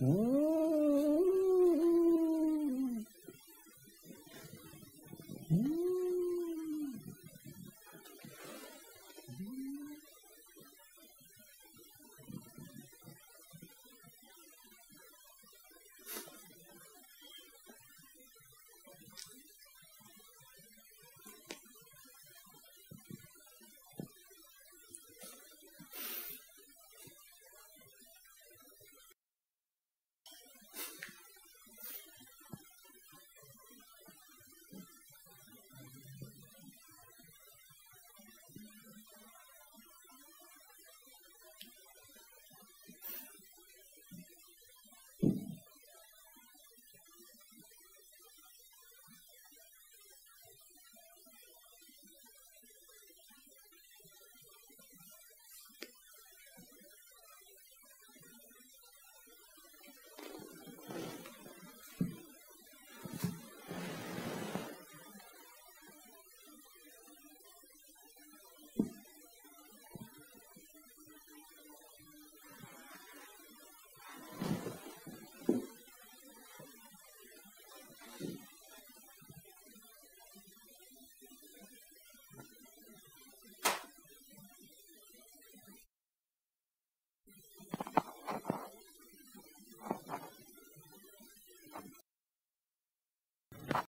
Mm-hmm.